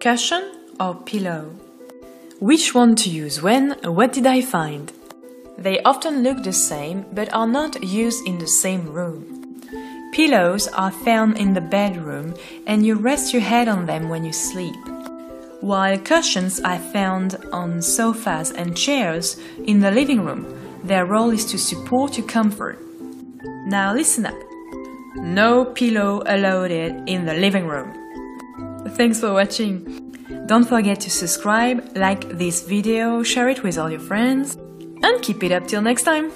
Cushion or pillow? Which one to use when? What did I find? They often look the same but are not used in the same room. Pillows are found in the bedroom and you rest your head on them when you sleep. While cushions are found on sofas and chairs in the living room, their role is to support your comfort. Now listen up. No pillow allowed in the living room. Thanks for watching. Don't forget to subscribe, like this video, share it with all your friends, and keep it up till next time!